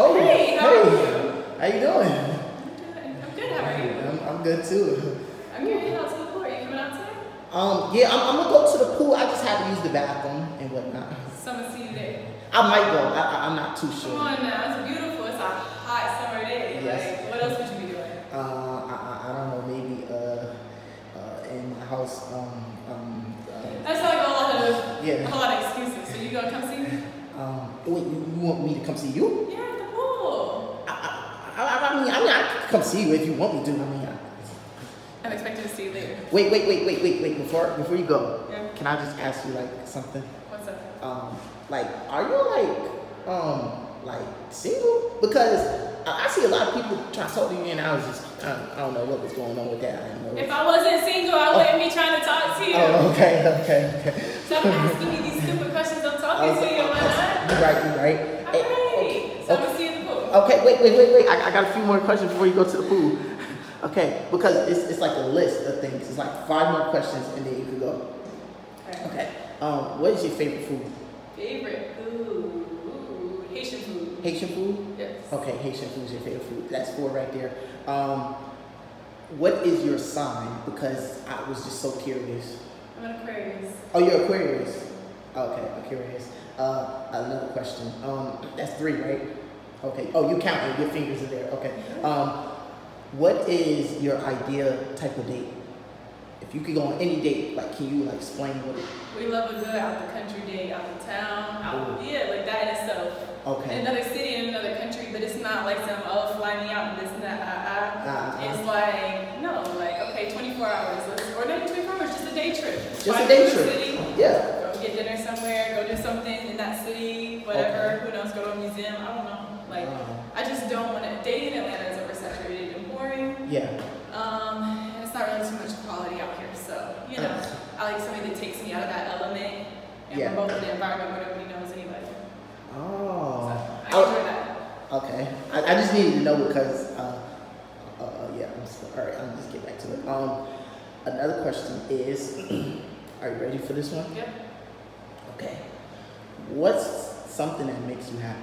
Oh, Hey, how are you? How you doing? I'm good. How are you? I'm, I'm good too. I'm here to the pool. Are you coming out today? Um, yeah, I'm, I'm gonna go to the pool. I just have to use the bathroom and whatnot. Summer see you there. I might go. I, I'm not too sure. Come on now. It's beautiful. It's a hot summer day. Yes. Like, what else would you be doing? Uh, I, I, I don't know. Maybe uh, uh, in my house. Um, um, uh, That's like a lot of Yeah. a lot of excuses. So you gonna come see me? um, wait, you, you want me to come see you? Yeah, at the pool. I, I, I, I mean, I mean, I can come see you if you want me to. I mean, I, I'm expecting to see you later. wait, wait, wait, wait, wait, wait. Before before you go, Yeah. can I just ask you like something? What's up? um, like, are you like, um, like single? Because I, see a lot of people trying to talk to you, and I was just, I, I don't know what was going on with that. I know. If I wasn't single, I wouldn't be trying to talk to you. oh, okay, okay, okay. Stop asking me these stupid questions. I'm talking to you. Am I not? You're right, you're right. All Hey, right. So I'm gonna see you at the pool. Okay, wait, wait, wait, wait. I, I got a few more questions before you go to the pool. Okay, because it's, it's like a list of things. It's like five more questions, and then you can go. Alright. Okay. Um, what is your favorite food? Favorite food? Ooh, Haitian food. Haitian food? Yes. Okay, Haitian food is your favorite food. That's four right there. Um, what is your sign? Because I was just so curious. I'm an Aquarius. Oh, you're Aquarius. Okay, Aquarius. Uh, another question. Um, that's three, right? Okay. Oh, you counting? Your fingers are there. Okay. Um, what is your idea type of date? If you could go on any date, like, can you like explain what? It, We love a good out the country date, out of town, out Ooh. yeah, like that in itself. okay. Another city in another country, but it's not like some oh fly me out and this and that. Uh, uh. Uh-uh. It's like no, like okay, 24 hours, or not 24 hours, just a day trip. Just a day trip. Yeah. we're both in the environment where nobody knows. So Oh. I Oh. enjoy that. Okay. I, I just needed to know because, uh, uh, uh, yeah, I'm so, all right, I'll just get back to it. Um, another question is, are you ready for this one? Yeah. Okay. What's something that makes you happy?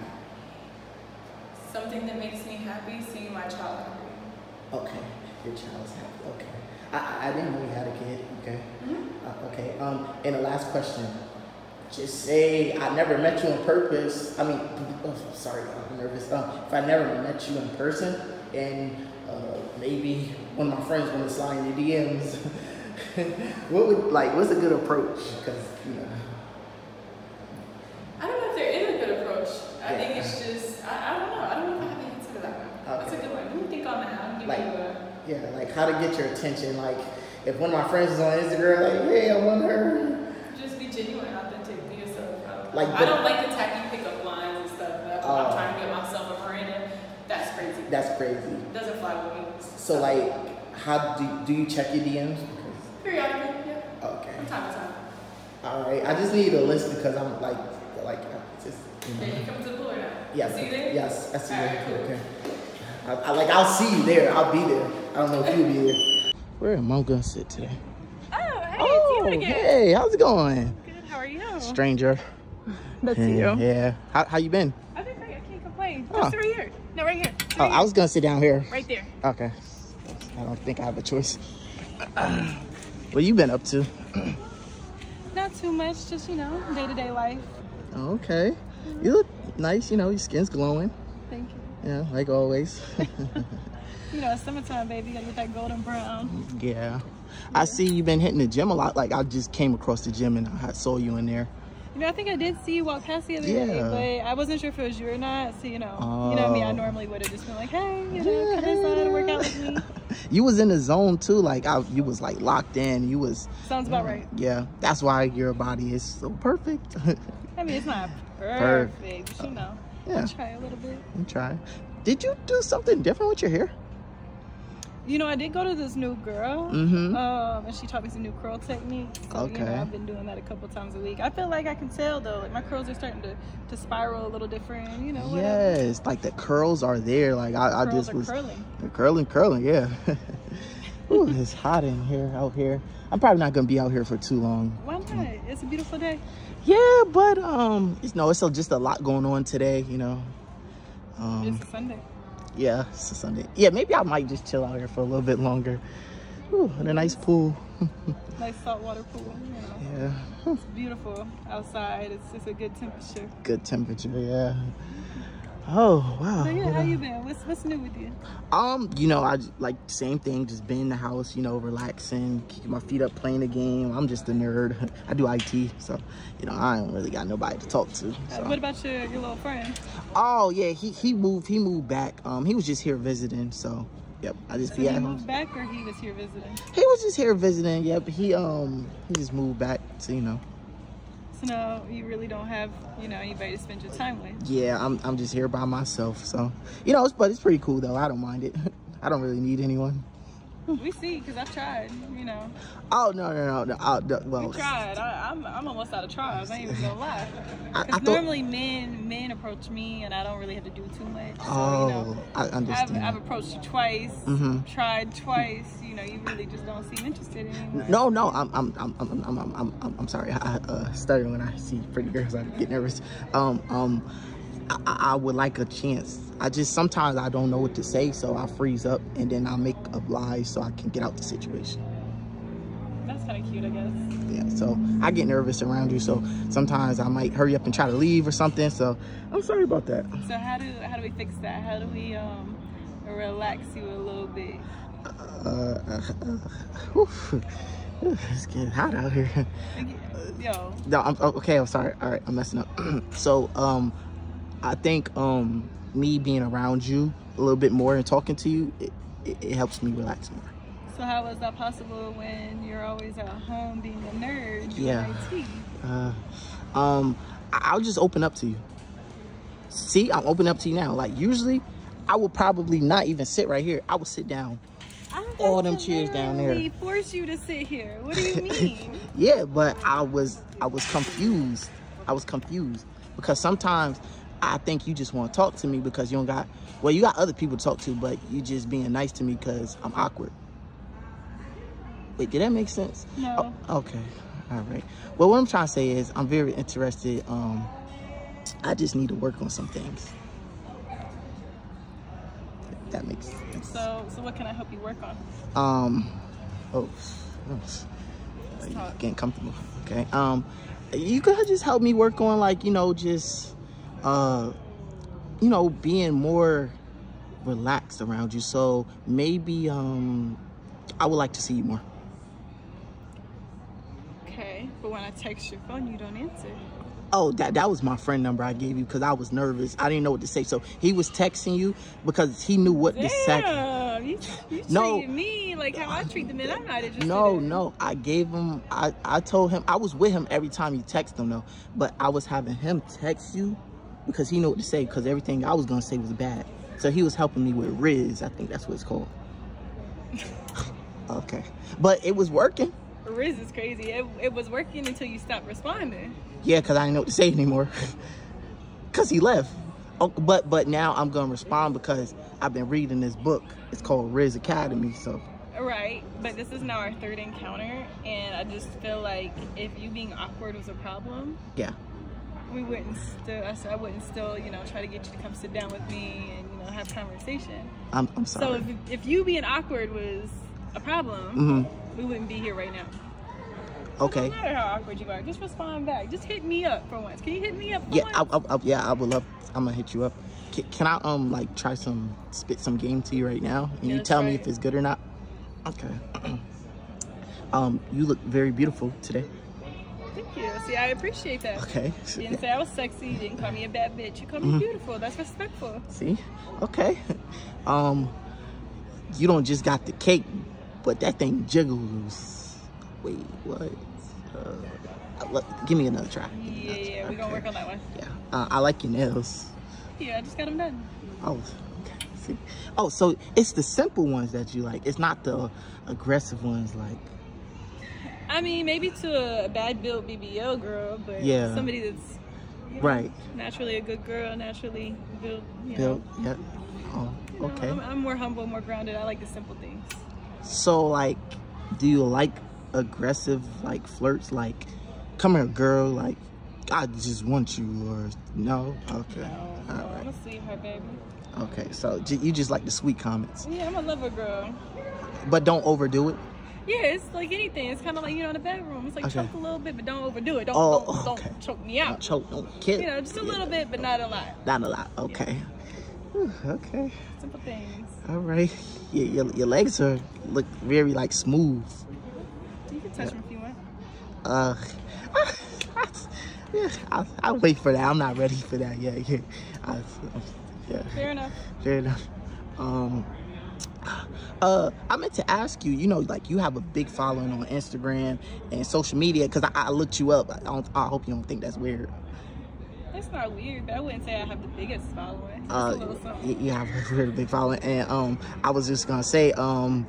Something that makes me happy, seeing my child happy. Okay. Your child's happy. Okay. I, I, I didn't know you had a kid. Okay. Mm-hmm. Uh, okay. Um, and the last question. Just say I never met you on purpose. I mean, oh, sorry, I'm nervous. Um, if I never met you in person, and uh, maybe one of my friends want to slide in your DMs, what would like? What's a good approach? Because you know. I don't know if there is a good approach. I Yeah. think it's just, I, I don't know. I don't know if I have the answer to that one. That's a good one. Let me think on that. I'll give Like- you a, Yeah, like how to get your attention. Like if one of my friends is on Instagram, like, hey, I want her. just be genuine, authentic, be yourself. I, Like I don't like the tacky pickup lines and stuff. But Oh. I'm trying to get myself a friend, and that's crazy. That's crazy. doesn't fly with me. So like, how do do you check your DMs? Periodically, yeah. okay. From time to time. All right. I just need a list because I'm like, like, I just. You Okay, know. you coming to the pool or not? Yes. See you there? Yes. I see you. Alright, cool. Okay. I, I like. I'll see you there. I'll be there. I don't know if you'll be there. Where am I gonna sit today? Oh, hey, oh, it's you oh, again. hey, how's it going, Good, how are you? stranger? That's yeah, you. Yeah. How how you been? I've been great, I can't complain. Oh. Just right here. No, right here. Oh, Right I was gonna sit down here. here. Right there. Okay. I don't think I have a choice. what you been up to? Not too much, just, you know, day-to-day life. Okay. You look nice. You know, your skin's glowing. Thank you. Yeah, like always. You know, it's summertime, baby. You gotta get that golden brown. yeah. I see you've been hitting the gym a lot. Like I just came across the gym and I saw you in there. You know, I think I did see you walk past the other Yeah. day, but I wasn't sure if it was you or not. So, you know, you know me, I Oh. normally would have just been like, hey, you know, come inside and work out with me. You was in the zone too. Like I, you was like locked in. You was. Sounds about right. Yeah. That's why your body is so perfect. I mean, it's not Perfect. perfect, but you know, Yeah. Try a little bit. you try. Did you do something different with your hair? You know, I did go to this new girl, Mm-hmm. um, and she taught me some new curl techniques. So, You know, Okay. I've been doing that a couple times a week. I feel like I can tell though, like my curls are starting to, to spiral a little different. You know, whatever. Yes. Like the curls are there. Like I, I just was. curling. Curling, curling, yeah. Ooh, it's hot in here, out here. I'm probably not gonna be out here for too long. Why not? It's a beautiful day. Yeah, but um, you know, it's just a lot going on today. You know, Um, it's a Sunday. Yeah, it's a Sunday. Yeah, maybe I might just chill out here for a little bit longer. Ooh, in a nice pool. nice saltwater pool. Yeah. It's beautiful outside. It's just a good temperature. Good temperature, yeah. Oh wow. So yeah, how you been? What's what's new with you? Um, you know, I like same thing, just being in the house, you know, relaxing, keeping my feet up, playing the game. I'm just a nerd. I do IT, so you know, I don't really got nobody to talk to. So. Uh, what about your your little friend? Oh yeah, he he moved he moved back. Um, he was just here visiting, so yep. I just so be at home. He moved back, or he was here visiting. He was just here visiting. Yep. He um he just moved back, so you know. So no, you really don't have, you know, anybody to spend your time with. Yeah, I'm I'm just here by myself. So, you know, it's, but it's pretty cool though. I don't mind it. I don't really need anyone. We see, because I've tried, you know. Oh, no, no, no. no, I, well. We tried. I, am I'm, I'm almost out of tries. I ain't even gonna lie. Because normally men men approach me and I don't really have to do too much. So, oh, you know, I understand. I've, I've approacted you twice, mm -hmm. tried twice. You know, you really just don't seem interested anymore. No, no, I'm I'm I'm I'm I'm I'm, I'm, I'm sorry. I uh, stutter when I see pretty girls. I get nervous. Um um. I, I, would like a chance. I just sometimes I don't know what to say, so I freeze up and then I make up lies so I can get out the situation. That's kind of cute, I guess. Yeah, so I get nervous around you, so sometimes I might hurry up and try to leave or something. So I'm sorry about that. So how do how do we fix that? How do we um relax you a little bit? Uh, uh, uh, it's getting hot out here. Yo. No, I'm okay. I'm sorry. All right, I'm messing up. so um I think um, me being around you a little bit more and talking to you, it, it, it helps me relax more. So how is that possible when you're always at home being a nerd yeah. Uh, um, I'll just open up to you. See, I'm open up to you now. Like usually, I would probably not even sit right here. I would sit down. All them chairs down there. Force you to sit here. What do you mean? yeah, but I was I was confused. I was confused because sometimes I think you just want to talk to me because you don't got, well, you got other people to talk to, but you just being nice to me because I'm awkward. Wait, did that make sense? No. Oh, okay. All right. Well, what I'm trying to say is I'm very interested. Um, I just need to work on some things. That makes sense. So, so what can I help you work on? Um, oh, oh getting comfortable. Okay. Um, you could just help me work on like, you know, just uh, you know, being more relaxed around you. So maybe um, I would like to see you more. Okay, but when I text your phone, you don't answer. Oh, that that was my friend number I gave you because I was nervous. I didn't know what to say. So he was texting you because he knew what Damn, to say. You, you no, me like how I treat the men I'm not interested No, in. no. I gave him I, I told him I was with him every time you text him though. But I was having him text you because he knew what to say because everything I was going to say was bad. So he was helping me with Riz. I think that's what it's called. okay. But it was working. Riz is crazy. It, it was working until you stopped responding. Yeah, because I didn't know what to say anymore. Because he left. Oh, but but now I'm going to respond because I've been reading this book. It's called Riz Academy. So. Right, but this is now our third encounter, and I just feel like if you being awkward was a problem, yeah, we wouldn't still, I, I wouldn't still, you know, try to get you to come sit down with me and, you know, have conversation. I'm, I'm sorry. So if, if you being awkward was a problem, mm -hmm. we wouldn't be here right now. Okay. no matter how awkward you are, just respond back. Just hit me up for once. Can you hit me up yeah, I, I, I, yeah, I would love, I'm gonna hit you up. Can, can, I, um, like, try some, spit some game to you right now? And yeah, you tell right. me if it's good or not? Okay. um, you look very beautiful today. Thank you. See, I appreciate that. Okay. You didn't say I was sexy. You didn't call me a bad bitch. You called me mm -hmm. beautiful. That's respectful. See? Okay. Um, you don't just got the cake, but that thing jiggles. Wait, what? Uh, let, give me another try. Yeah, another yeah. We're going to work on that one. Yeah. Uh, I like your nails. Yeah, I just got them done. Oh, okay. See? Oh, so it's the simple ones that you like. It's not the aggressive ones like I mean, maybe to a bad built BBL girl, but yeah. somebody that's you know, right naturally a good girl, naturally built. You built. Yep. Oh, okay. You know, I'm, I'm more humble, more grounded. I like the simple things. So, like, do you like aggressive like flirts? Like, come here, girl. Like, I just want you, or no? Okay. No, All no, right. I'm a sweetheart, baby. Okay. So you just like the sweet comments, Yeah, I'm a lover girl. but don't overdo it. Yeah, it's like anything. It's kind of like you know in the bedroom. It's like Okay. choke a little bit, but don't overdo it. Don't Oh, don't, don't choke me Don't out. choke, don't kill. You know, just a little bit, but not a lot. Not a lot. Okay. Whew, Okay. Simple things. All right. Your, your, your legs are look very like smooth. You can touch them if you want. Uh, yeah, I'll, I'll wait for that. I'm not ready for that yet. Yeah, I, yeah, Fair enough. fair enough. Um, uh, I meant to ask you. You know, like you have a big following on Instagram and social media. Cause I, I looked you up. I don't. I hope you don't think that's weird. That's not weird, but I wouldn't say I have the biggest following. Uh, you, have a really big following, and um, I was just gonna say, um,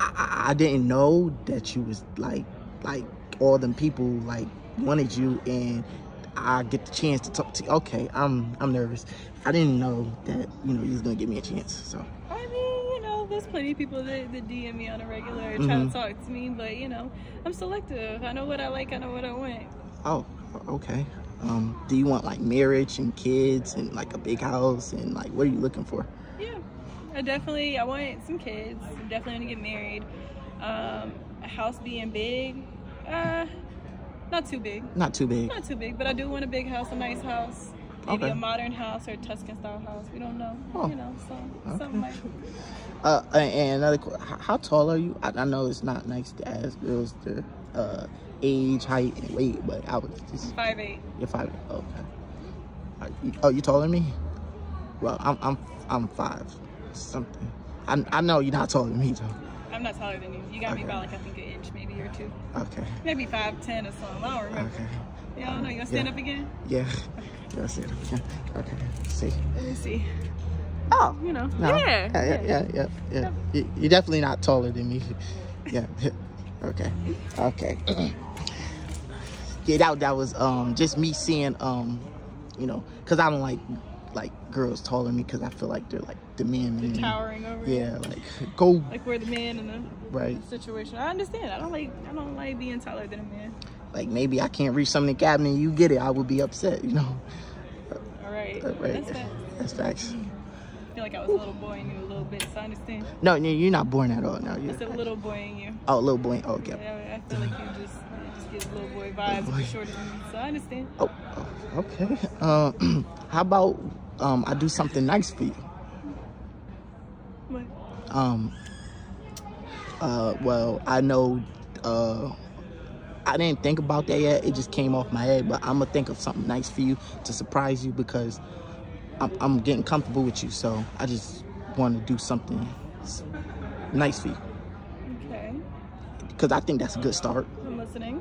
I, I- I didn't know that you was like, like all them people like wanted you, and I get the chance to talk to. you. Okay, I'm I'm nervous. I didn't know that you know you was gonna give me a chance. So I mean, you know, there's plenty of people that, that DM me on a regular and try Mhm. to talk to me, but you know, I'm selective. I know what I like. I know what I want. oh, okay. Um, do you want like marriage and kids and like a big house and like what are you looking for? Yeah, I definitely I want some kids. I definitely want to get married. Um, a house being big, uh, not too big, Not too big. not too big, but I do want a big house, a nice house, maybe Okay. a modern house or a Tuscan style house. We don't know, Oh. you know, so Okay. something like. Uh, and- another, how tall are you? I, I know it's not nice to ask girls their uh, age, height, and weight, but I was just Five eight. you're five. eight. Okay. Are you, oh, you taller than me? Well, I'm I'm I'm five something. I I know you're not taller than me though. I'm not taller than you. You got me Okay. about like I think an inch, maybe or two, Okay. maybe five ten or something. I don't remember. Okay. Yeah, know. You gonna stand Yeah. up again? Yeah. That's it. Okay. Okay. See. Let me see. Oh. You know. No. Yeah. Yeah. Yeah. Yeah. yeah, yeah. You- You're definitely not taller than me. Yeah. Okay. Okay. yeah. That that was um just me seeing um you know because I don't like like girls taller than me because I feel like they're like the me. Towering over. you. Yeah. Like go Like we're the man in the right. situation. I understand. I don't like. I don't like being taller than a man. Like maybe I can't reach something in the cabinet. You get it. I would be upset. You know. All right. Uh, right. That's facts. That's facts. I feel like I was a little boy in you a little bit, so I understand. No, no, you're not born at all. No, you're. Just a little boy in you. Oh, little boy. Oh, okay. Yeah, I feel like you just, you just get little boy vibes. boy. You're shorter than me, so I understand. Oh, oh, okay. Um, how about um, I do something nice for you? But Um, uh, well, I know, uh, I didn't think about that yet. It just came off my head, but I'm gonna think of something nice for you to surprise you because I'm, I'm getting comfortable with you. So I just want to do something nice for you okay, because I think that's a good start. I'm listening.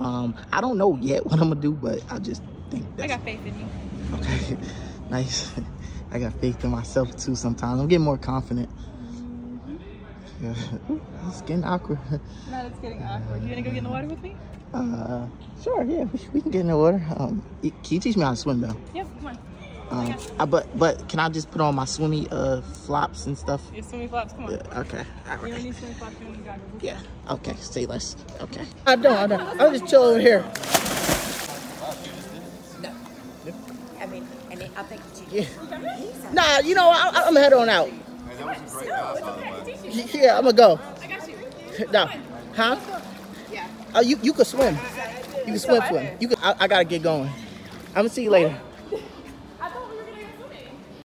Um, I don't know yet what I'm gonna do, but I just think I got faith in you. Okay, nice. I got faith in myself too sometimes. I'm getting more confident. Yeah. Ooh, It's getting awkward. Now it's getting awkward. You gonna go get in the water with me? Uh, sure, yeah, we, we can get in the water. Um, y- can you teach me how to swim though? Yep, come on. Um, got you. I, but but can I just put on my swimmy uh flops and stuff? Your swimming flops, come on. Yeah, okay. All You don't right. need swimming flops, you don't need goggles. Yeah. Okay. Say less. Okay. I don't. I don't. I'm just chilling over here. No. I mean, and it, I think Yeah. you. Nah, you know, I, I'm head on out. That was a great pass, by the way. Yeah, I'm gonna go. I got you. No. Huh? Yeah. Oh, you you could swim. You can swim, swim. You can. I, I gotta get going. I'm gonna see you later.